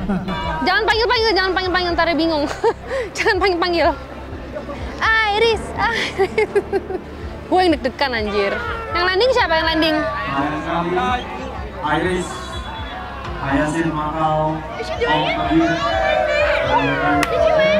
Jangan panggil-panggil, jangan panggil-panggil, ntar bingung. jangan panggil-panggil. Iris, Iris. Gue yang deg-degan anjir. Yang landing siapa yang landing? Iris, Hayasin Makau, Om Kadir, Ada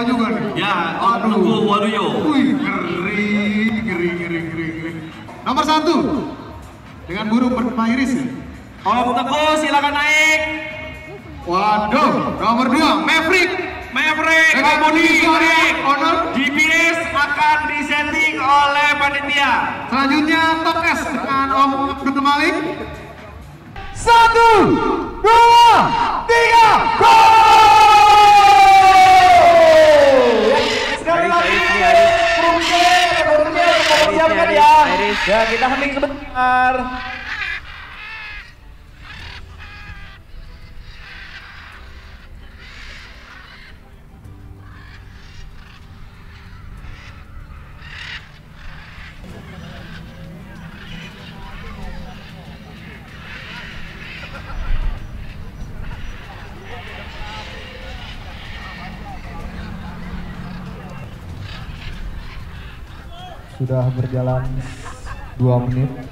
lomba juga nih. Ya, Om Teguh Waluyo. Wih, ngeri, ngeri, ngeri, ngeri, ngeri. Nomor satu, dengan burung bernama Iris. Om Teguh silakan naik. Waduh, nomor dua, Maverick. Maverick, suara Maverick. owner. GPS akan disetting oleh panitia. Selanjutnya Top S dengan Om Abdul Malik. Satu, dua, tiga, go! Ya. Ya, kita hening sebentar. Sudah berjalan dua menit.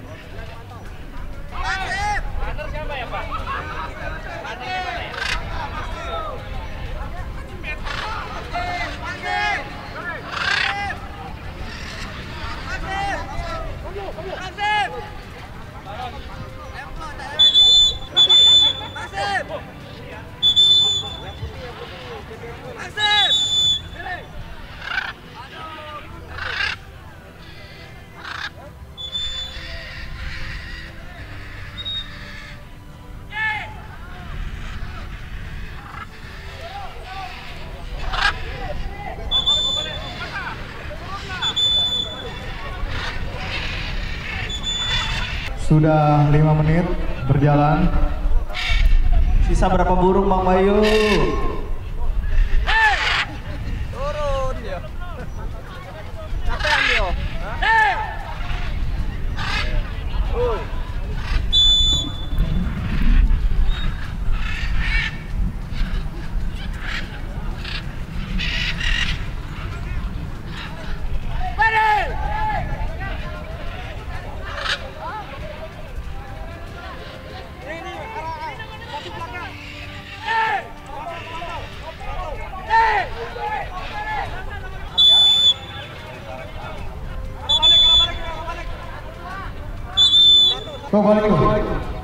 Tuh balik tuh.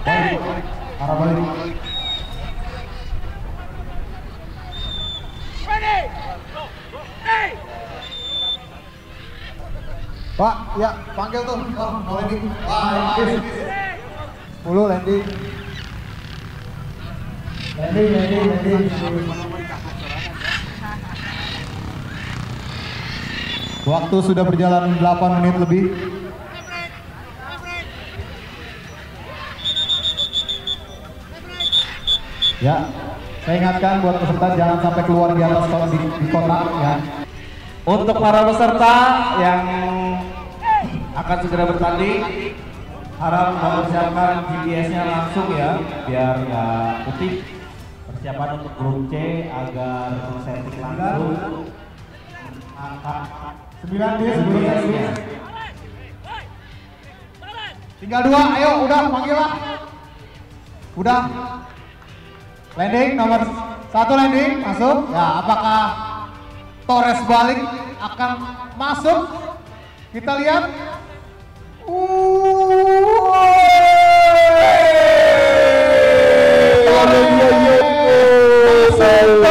Balik. Arah balik. Pak, ya panggil tuh. Oh, mau landing. Pak, landing. 10 landing. Landing, landing, landing. Waktu sudah berjalan 8 menit lebih. Ya, saya ingatkan buat peserta jangan sampai keluar di atas di, di kotak ya. Untuk para peserta yang akan segera bertanding, harap mempersiapkan GPS-nya langsung ya, biar nggak putih. Persiapan untuk grup C agar setting langsung. Angkat 9 dia, 9 GPS-nya. dia. Tinggal dua, ayo udah panggil lah. Udah. Landing nomor satu landing masuk. Ya, apakah Torres balik akan masuk? Kita lihat.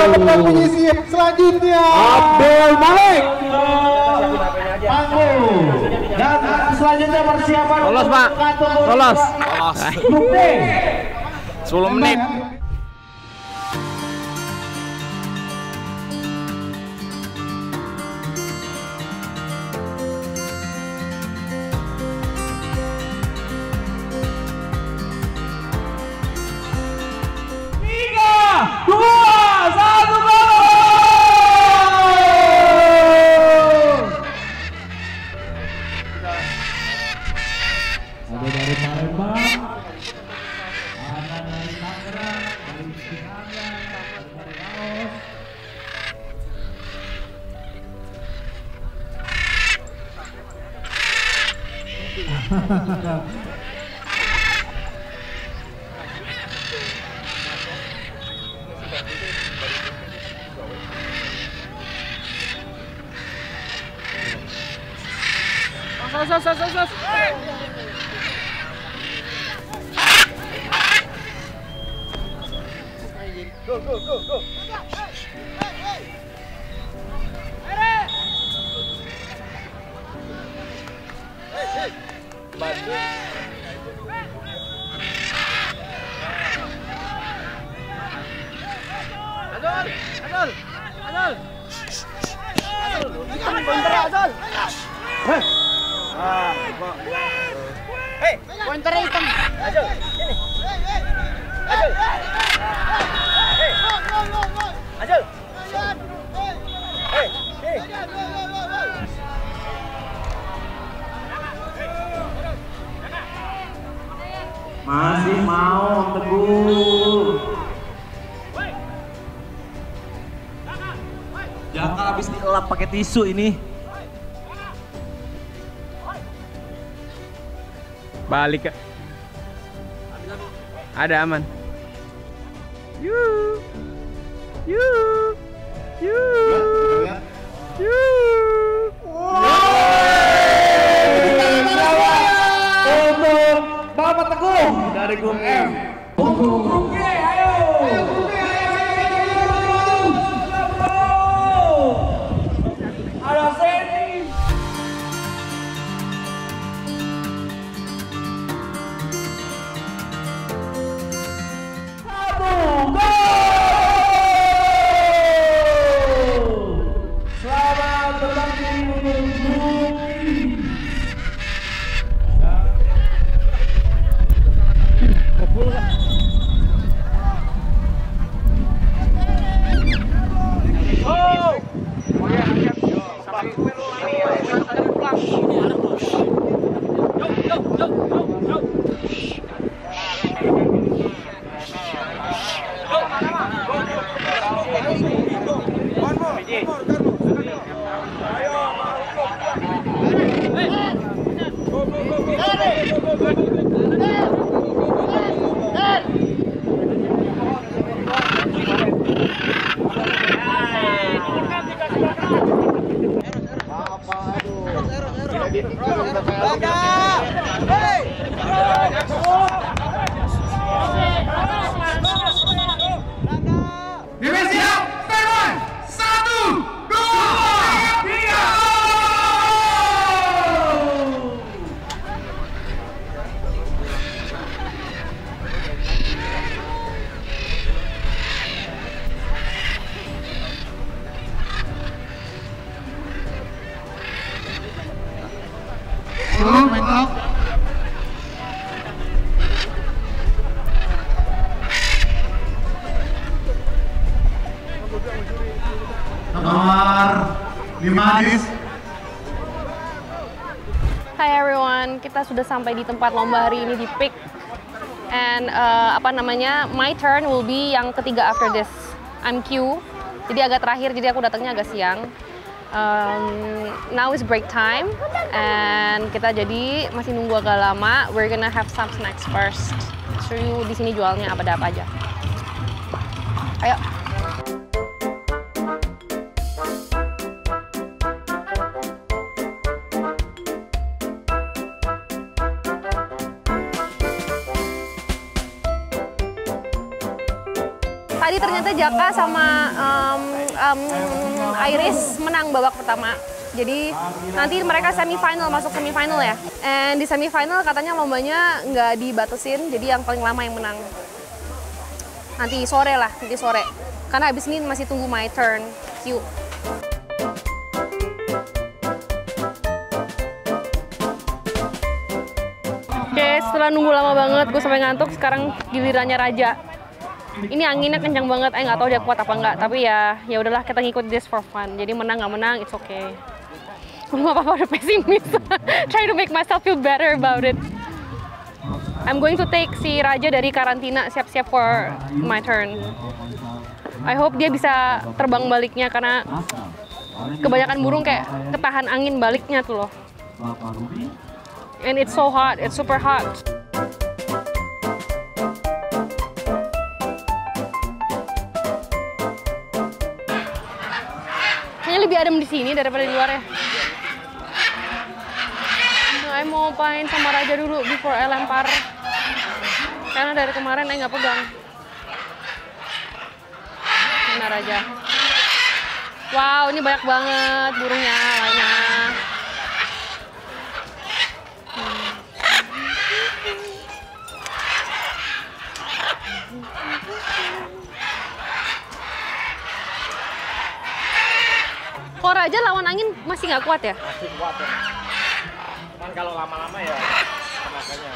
Tempat penyisi selanjutnya. Abdul Malik. Panggung. Dan selanjutnya persiapan Lolos, Pak. Lolos. Lolos. Grup D. 10 menit. Masih mau teguh. Jangan habis dielap pakai tisu ini. Balik ke. Ada aman. Yuh. Yuh. Yuh. Yuh. Untuk Bapak Teguh dari grup M. sudah sampai di tempat lomba hari ini di Peak. And uh, apa namanya, my turn will be yang ketiga after this. I'm Q, jadi agak terakhir, jadi aku datangnya agak siang. Um, now is break time, and kita jadi masih nunggu agak lama. We're gonna have some snacks first. Show you di sini jualnya apa apa aja. Ayo. Jaka sama um, um, Iris menang babak pertama. Jadi nanti mereka semifinal masuk semifinal ya. And di semifinal katanya lombanya nggak dibatasin, jadi yang paling lama yang menang. Nanti sore lah, nanti sore. Karena abis ini masih tunggu my turn. Q. Oke, setelah nunggu lama banget, gue sampai ngantuk. Sekarang gilirannya Raja. Ini anginnya kencang banget, eh nggak tahu dia kuat apa nggak. Tapi ya, ya udahlah kita ngikut this for fun. Jadi menang nggak menang, it's okay. Belum apa-apa udah pesimis. Try to make myself feel better about it. I'm going to take si Raja dari karantina, siap-siap for my turn. I hope dia bisa terbang baliknya karena kebanyakan burung kayak ketahan angin baliknya tuh loh. And it's so hot, it's super hot. Lebih adem di sini daripada di luar ya. Nah, I mau main sama Raja dulu before I lempar. Karena dari kemarin I nggak pegang. Mana Raja? Wow, ini banyak banget burungnya, lainnya. Kok Raja lawan angin masih nggak kuat ya? Masih kuat ya. Cuman kalau lama-lama ya tenaganya.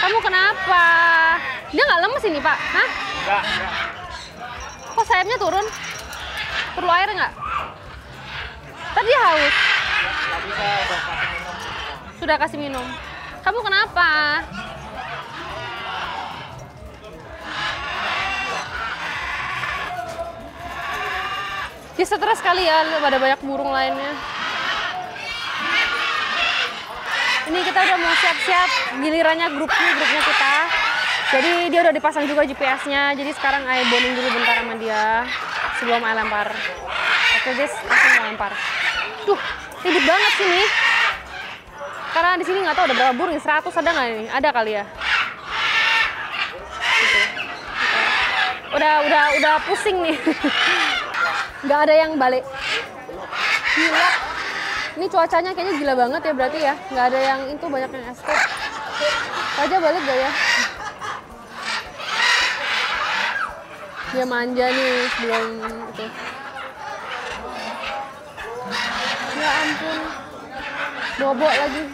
Kamu kenapa? Dia nggak lemes ini, Pak? Hah? Enggak, enggak. Kok sayapnya turun? Perlu air nggak? Tadi dia haus. Sudah kasih minum. Kamu kenapa? Dia stres sekali ya, pada banyak burung lainnya. Ini kita udah mau siap-siap gilirannya grupnya, grupnya kita. Jadi dia udah dipasang juga GPS-nya. Jadi sekarang I bonding dulu bentar sama dia sebelum I lempar. Oke guys, langsung mau lempar. Tuh, ribet banget sini. Karena di sini nggak tahu ada berapa burung, 100 ada nggak ini? Ada kali ya. Udah, udah, udah pusing nih. Nggak ada yang balik. Gila. Ini cuacanya kayaknya gila banget ya berarti ya. Nggak ada yang itu banyak yang escape. Raja balik gak ya? Dia manja nih sebelum itu. Ya ampun. Bobok lagi.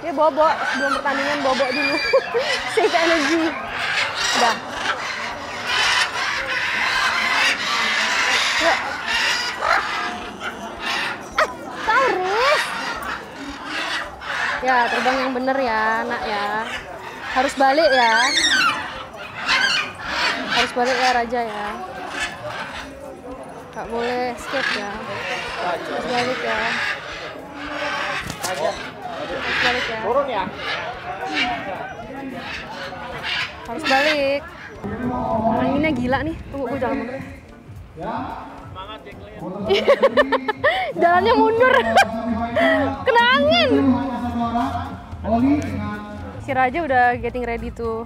Dia bobok sebelum pertandingan bobok dulu. Save energy. Udah. Ya, terbang yang bener ya, nak ya. Harus balik ya. Harus balik ya, Raja ya. Gak boleh escape ya. Harus balik ya. Harus balik ya. Turun ya. Harus balik. Anginnya gila nih. Tunggu, gue jalan mundur. Jalannya mundur. Si Raja udah getting ready to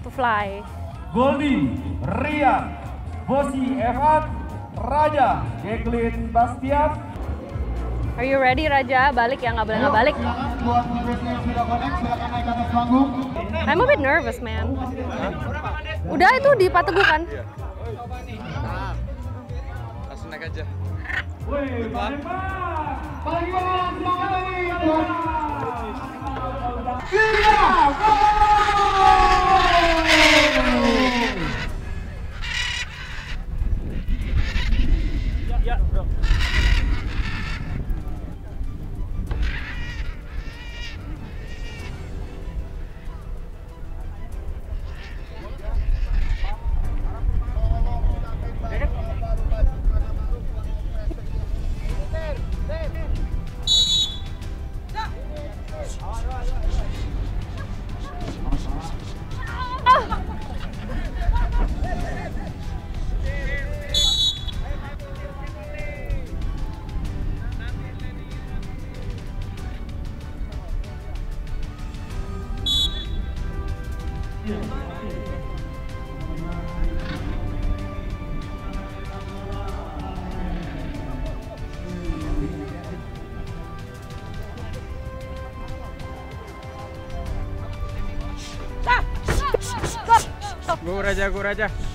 to fly. Goldie, Rian, Bosi, Evan, Raja, Jacqueline, Bastian, Are you ready Raja? Balik ya, nggak boleh nggak balik. silakan buat GPS-nya yang sudah connect silakan naik ke atas panggung. I'm a bit nervous man. Udah itu di Pategukan. Langsung naik aja. Panggilan semangat lagi Tuhan. Tiga, Raja, go Raja.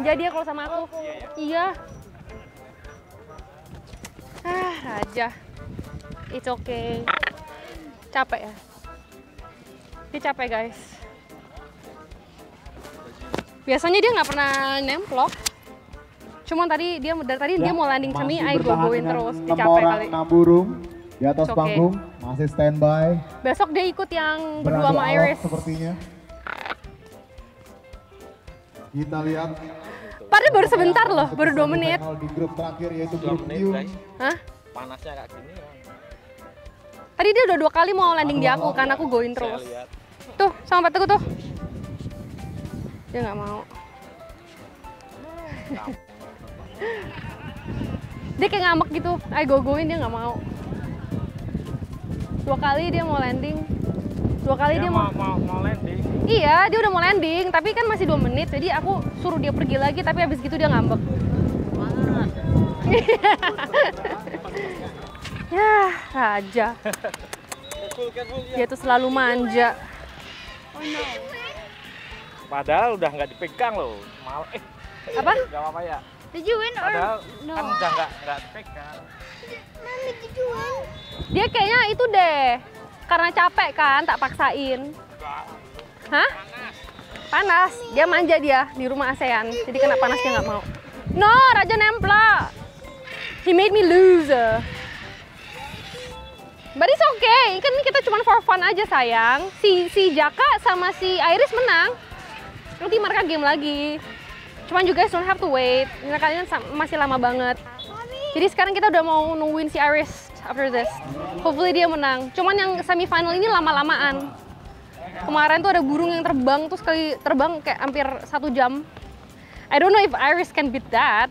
Manja dia kalau sama aku. Iya. Ah, Raja. It's okay. Capek ya. Dia capek guys. Biasanya dia nggak pernah nemplok. Cuman tadi dia dari tadi dia mau landing sama Masih I go bertahan goin dengan terus. Dia capek orang, kali. enam burung di atas okay. panggung, masih standby. Besok dia ikut yang berdua sama Iris. sepertinya. Kita lihat Padahal baru sebentar loh, baru ke dua semifinal menit. Di grup terakhir yaitu grup menit. Hah? Panasnya kayak gini. ya. Tadi dia udah dua kali mau landing di aku kan aku goin terus. Tuh, sama Pak Teguh tuh. Dia nggak mau. dia kayak ngambek gitu. I go goin dia nggak mau. Dua kali dia mau landing. Dua kali Dia dia, mau mau. mau mau landing. Iya, dia udah mau landing, tapi kan masih dua menit. Jadi aku suruh dia pergi lagi, tapi habis gitu dia ngambek. ya, raja. Dia tuh selalu manja. Padahal udah nggak dipegang loh. Mal eh Apa? nggak apa-apa ya. Did you win or Padahal no? kan udah nggak nggak dipegang. Mommy, did you win? Dia kayaknya itu deh. Karena capek kan, tak paksain. Hah? Panas. Dia manja dia di rumah ASEAN. Jadi kena panas dia nggak mau. No, Raja nemplok. He made me lose. But it's okay. Kan kita cuma for fun aja sayang. Si si Jaka sama si Iris menang. Nanti mereka game lagi. Cuman you guys don't have to wait. Ini kalian masih lama banget. Jadi sekarang kita udah mau nungguin si Iris after this. Hopefully dia menang. Cuman yang semifinal ini lama-lamaan. Kemarin tuh ada burung yang terbang tuh sekali terbang kayak hampir satu jam. I don't know if Iris can beat that.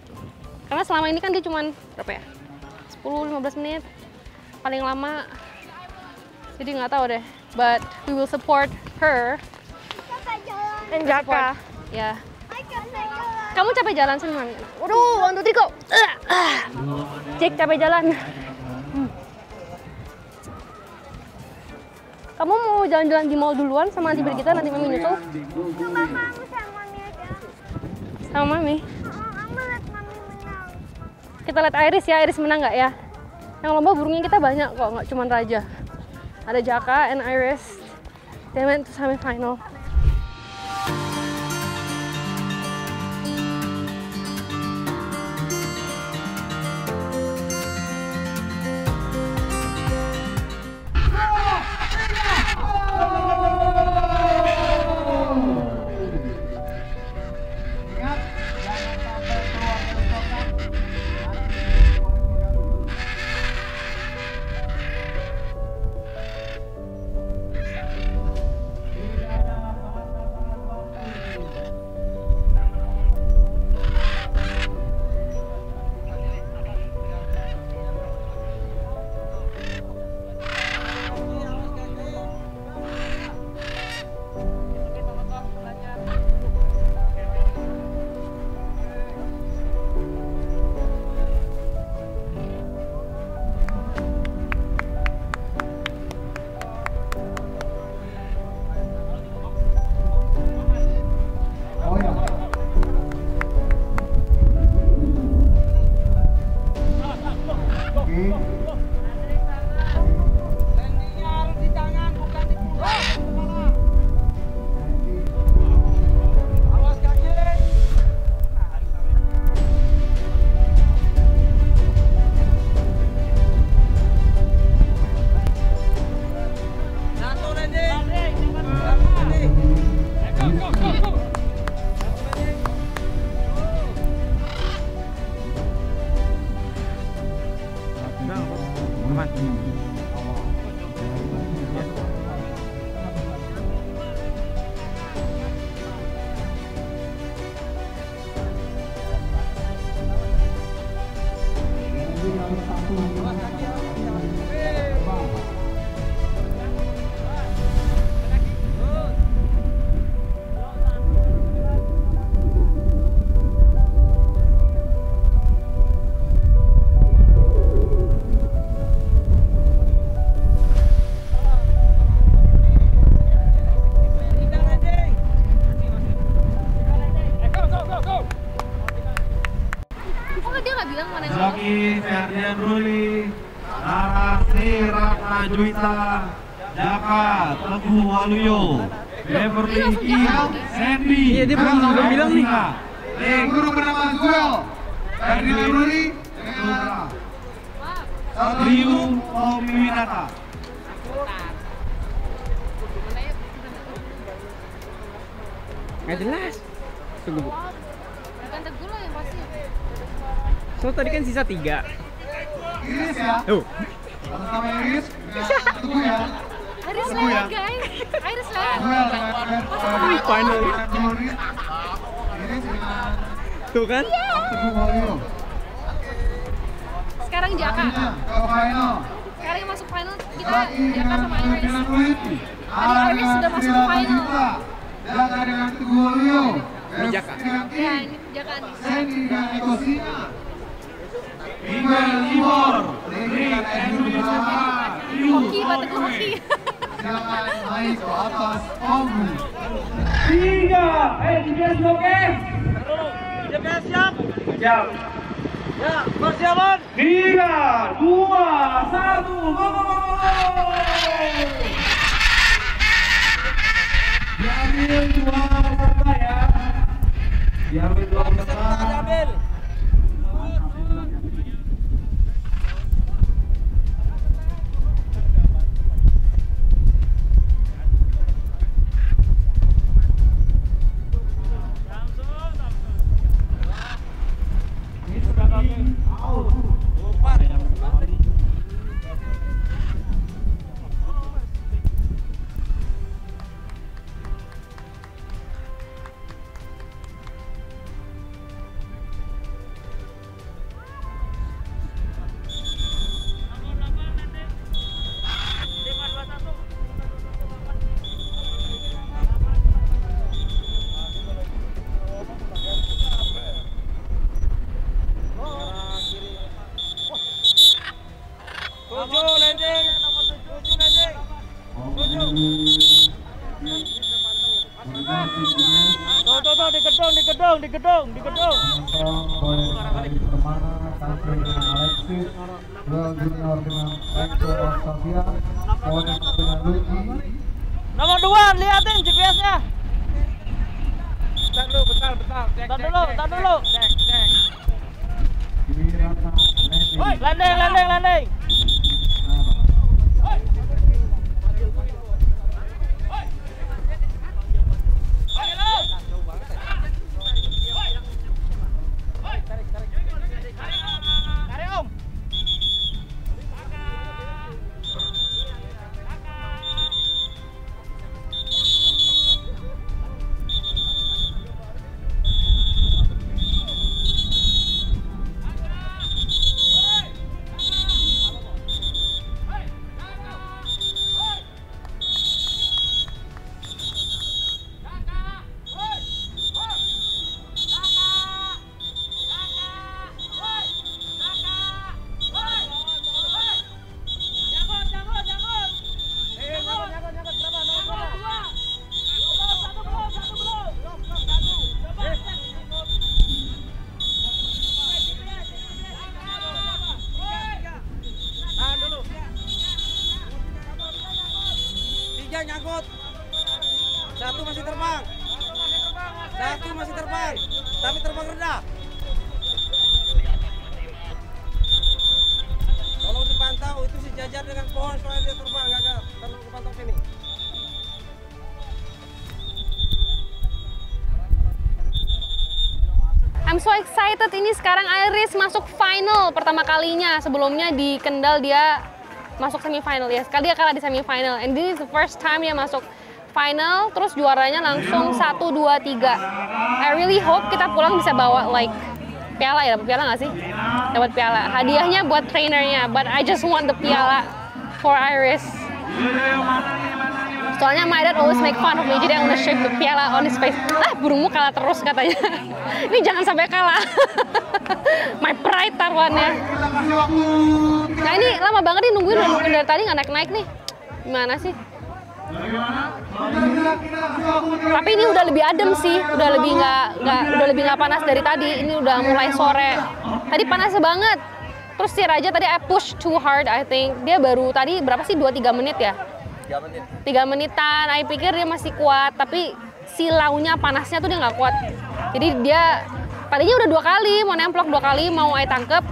Karena selama ini kan dia cuman berapa ya? 10-15 menit paling lama. Jadi nggak tahu deh. But we will support her and Jaka. Ya. Kamu capek jalan senang? Waduh, one, two, three, go. Ah. Jake capek jalan. Kamu mau jalan-jalan di mall duluan sama adik kita nanti mami nyusul sama Mami aja. sama mami. Kamu lihat Mami menang. Kita lihat Iris ya, Iris menang nggak ya? Yang lomba burungnya kita banyak kok, nggak cuma Raja. Ada Jaka and Iris. They went to semifinal. Juwita, 慢吧 So tadi kan sisa tiga. Iris ya. Tuh. Atas nama Iris. dengan Teguh ya. Iris Teguh ya. lewat guys. Iris lewat. Dengan- Final. Iris dengan Tuh kan? Teguh Waluyo. Sekarang Jaka. Selanjutnya ke final. Sekarang yang masuk final kita Jaka sama Iris. Tadi Iris sudah masuk final. Jaka dengan Teguh Waluyo. Ini Jaka. Ya, Jaka nih. Sandy dengan Miguel Libor, dengan Andrew Nugraha. Hoki, batu hoki. Silakan naik ke atas panggung. Tiga. Eh, GPS oke? GPS siap. Siap. Ya, persiapan. Tiga, dua, satu, go, go, go, go, go. Diambil dua peserta ya. Diambil dua peserta. Ambil. Di gedung, di excited ini sekarang Iris masuk final pertama kalinya. Sebelumnya di Kendal dia masuk semifinal ya. Sekali dia kalah di semifinal. And this is the first time dia masuk final terus juaranya langsung 1 2 3. I really hope kita pulang bisa bawa like piala ya, dapat piala nggak sih? Dapat piala. Hadiahnya buat trainernya, but I just want the piala for Iris. Soalnya my dad always make fun of me, jadi I'm gonna shake the piala on his face. Ah, burungmu kalah terus katanya. Ini jangan sampai kalah. my pride taruhannya. Nah ini lama banget nih nungguin, nungguin dari tadi nggak naik-naik nih. Gimana sih? Tapi ini udah lebih adem sih, udah lebih nggak nggak udah lebih nggak panas dari tadi. Ini udah mulai sore. Tadi panas banget. Terus si Raja tadi I push too hard I think. Dia baru tadi berapa sih 2-3 menit ya? 3 menit. 3 menitan. I pikir dia masih kuat, tapi si launya panasnya tuh dia nggak kuat. Jadi dia tadinya udah dua kali mau nemplok dua kali mau I tangkep,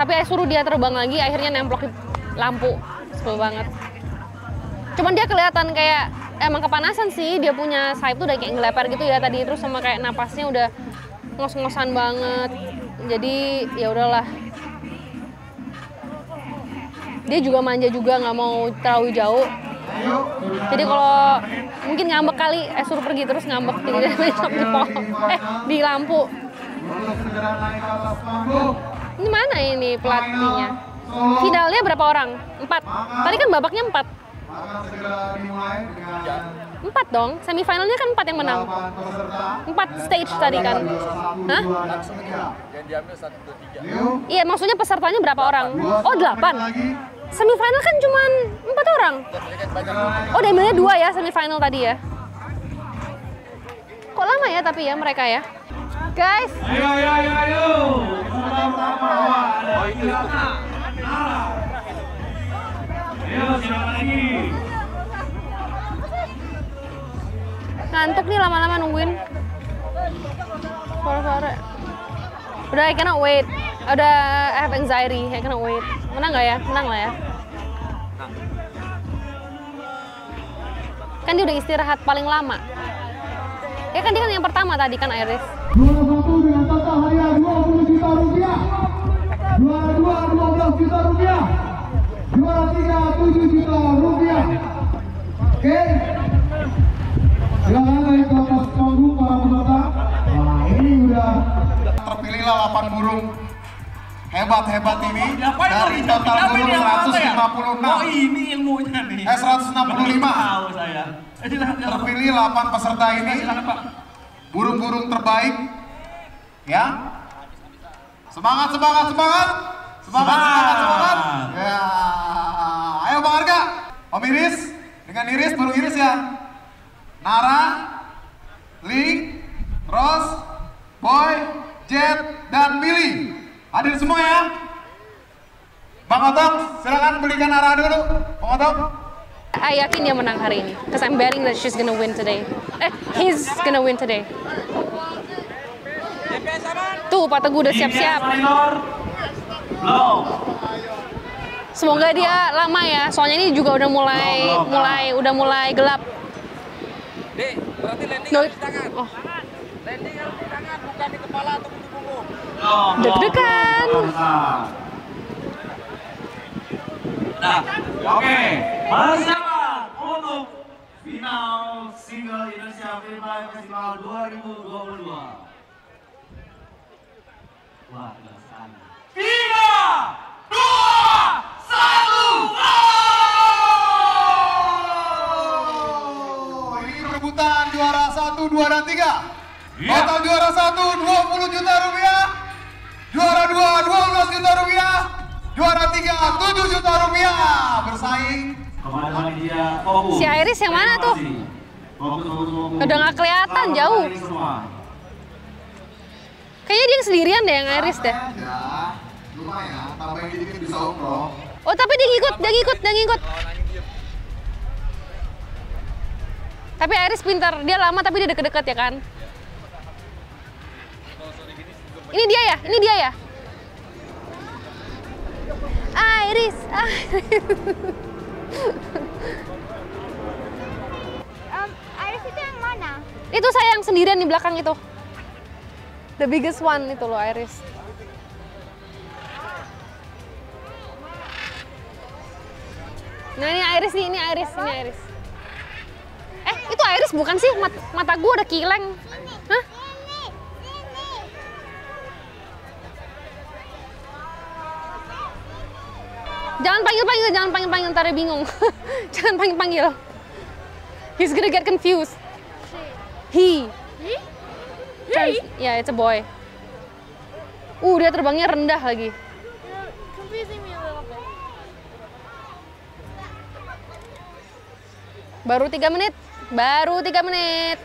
tapi I suruh dia terbang lagi akhirnya nemplok di lampu. Sebel banget. Cuman dia kelihatan kayak emang kepanasan sih dia punya sayap tuh udah kayak ngeleper gitu ya tadi terus sama kayak napasnya udah ngos-ngosan banget. Jadi ya udahlah. Dia juga manja juga nggak mau terlalu jauh. Jadi kalau mungkin ngambek kali, eh suruh pergi terus ngambek di, di, di pohon, eh di lampu. Ini mana ini pelatihnya? Finalnya berapa orang? Empat. Tadi kan babaknya empat. Empat dong. Semifinalnya kan empat yang menang. Empat stage tadi kan. Hah? Yang diambil 1 2 3. Yuk, Iya, maksudnya pesertanya berapa orang? Oh, delapan. Semifinal kan cuma empat orang. Oh, diambilnya dua ya semifinal tadi ya. Kok lama ya tapi ya mereka ya? Guys, Ayo, ayo, ayo, ayo. Nara. Ayo, siapa lagi? ngantuk nih lama-lama nungguin. Sore-sore. Udah, I cannot wait. Udah, I have anxiety. I cannot wait. Menang nggak ya? Menang lah ya. Kan dia udah istirahat paling lama. Ya kan dia kan yang pertama tadi kan Iris. Dengan total hadiah 20 juta rupiah. Juara dua 12 juta rupiah. Juara tiga 7 juta rupiah. Oke. Atas panggung. Nah ini udah terpilihlah 8 burung hebat-hebat ini. Dari total burung 156. Oh ini ilmunya nih. Eh 165. Tahu saya. Eh. Terpilih 8 peserta ini. Pak. burung-burung terbaik. Ya. Semangat semangat semangat. Semangat semangat semangat. Ya. Ayo bang Arga. Om Iris. Dengan Iris burung Iris ya. Nara. Link Rose. Boy. Jet dan Billy hadir semua ya Bang Otong silakan belikan Nara dulu Bang Otong I yakin dia menang hari ini. Because I'm betting that she's gonna win today. Eh, he's gonna win today. Tuh, Pak Teguh udah siap-siap. Semoga dia lama ya. Soalnya ini juga udah mulai mulai udah mulai gelap. Dek, berarti landing No. harus di tangan. Oh, Landing harus di tangan, bukan di kepala atau Deg-degan. Nah, oke. Persiapan untuk final single Indonesia Free Fly Festival 2022. Wah. Tiga, dua, satu, ini perebutan juara 1, 2, dan 3. Iya. Total juara 1, 20 juta rupiah. Juara 2, 12 juta rupiah. Juara 3, 7 juta rupiah. Bersaing. Kepada panitia fokus. Si Iris yang mana tuh? kasih. Fokus, fokus, fokus. Udah nggak kelihatan, jauh. kayaknya dia yang sendirian deh yang Iris deh. Ya, lumayan. Tambahin dikit bisa umroh. Oh, tapi dia ngikut, dia ngikut, dia ngikut. Tapi Iris pintar, dia lama tapi dia deket-deket ya kan? Ini dia ya, ini dia ya. Iris, Iris. Um, Iris itu yang mana? itu saya yang sendirian di belakang itu. The biggest one itu loh Iris. Nah ini Iris nih, ini Iris, ini Iris. Eh itu Iris bukan sih? Mat- mata gue udah kileng. Hah? Jangan panggil-panggil, jangan panggil-panggil, ntar dia bingung. jangan panggil-panggil. He's gonna get confused. He. He? Yeah, it's a boy. Uh, dia terbangnya rendah lagi. Baru tiga menit. Baru tiga menit.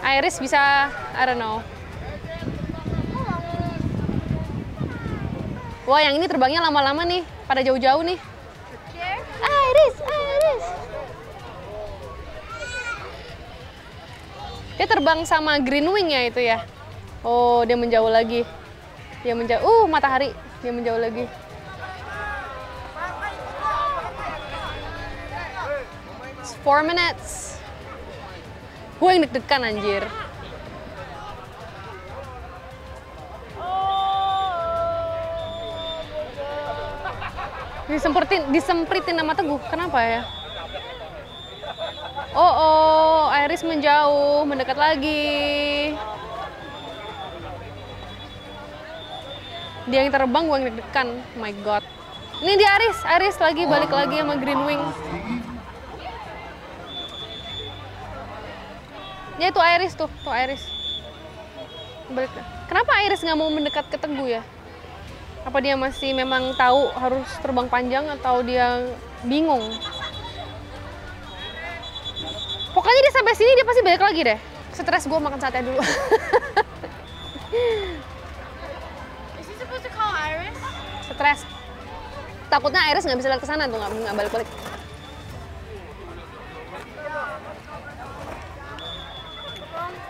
Iris bisa, I don't know. Wah, yang ini terbangnya lama-lama nih, pada jauh-jauh nih. Iris, Iris. Dia terbang sama green wing ya itu ya. Oh, dia menjauh lagi. Dia menjauh. Uh, matahari. Dia menjauh lagi. Four minutes. Gue yang deg-degan anjir. Disempritin, disempritin sama Teguh. Kenapa ya? Oh, oh, Iris menjauh, mendekat lagi. Dia yang terbang, gue yang deg-degan. My god. Ini dia Iris, Iris lagi balik lagi sama Green Wing. Ya itu Iris tuh, tuh Iris. Balik. Kenapa Iris nggak mau mendekat ke Teguh ya? Apa dia masih memang tahu harus terbang panjang atau dia bingung? Pokoknya dia sampai sini dia pasti balik lagi deh. Stres gue makan sate dulu. Stres. Takutnya Iris nggak bisa lihat ke sana tuh nggak nggak balik-balik.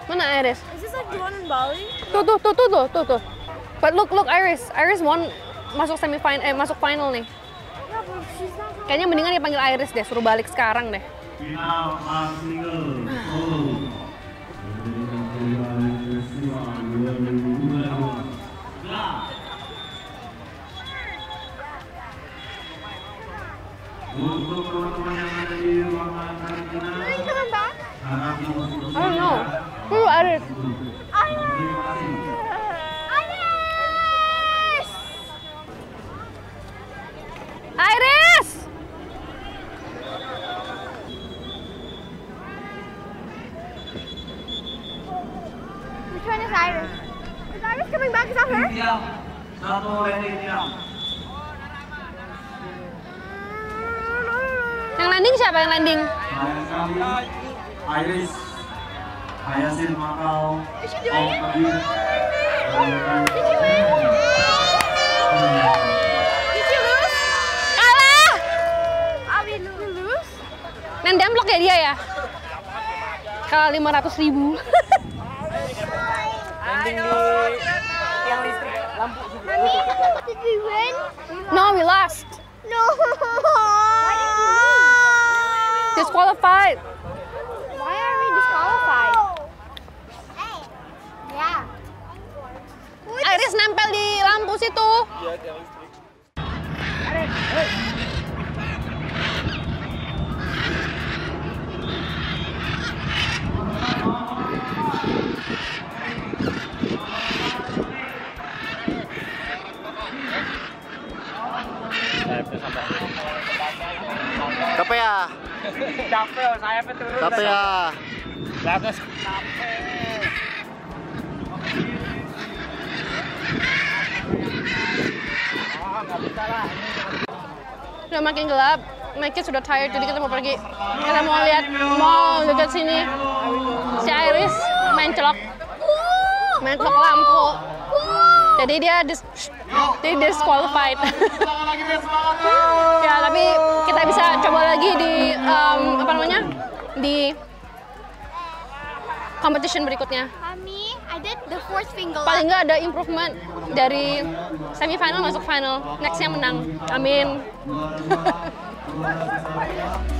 Mana Iris? Is this like the one in Bali? Tuh tuh tuh tuh tuh tuh tuh. But look look Iris, Iris won masuk semifinal eh masuk final nih. Kayaknya mendingan dia panggil Iris deh, suruh balik sekarang deh. Final kelas single solo. Peristiwa 2022. Untuk teman-teman yang Are. Who Iris? Iris! Iris! Iris! Which one is Iris? Is Iris coming back? Is that her? Satu. Yang landing siapa yang landing? Iris, Hayasin Makau, Is she doing it? Did you win? Main demplok ya dia ya? Kalah 500 ribu. Mommy, did we win? no, we lost. No. Disqualified. Why are we disqualified? Hey. Yeah. Iris nempel di lampu situ. Capek ya? Capek, saya turun. Capek ya? Bagus. Sudah makin gelap. Kids sudah tired, jadi kita mau pergi. Kita mau lihat mall dekat sini. Si Iris main celok. Main celok lampu. Jadi dia dis dia disqualified. ya, tapi kita bisa coba lagi di um, apa namanya? di competition berikutnya. Mommy, I did the fourth finger. Paling nggak ada improvement dari semifinal masuk final. Nextnya menang. Amin.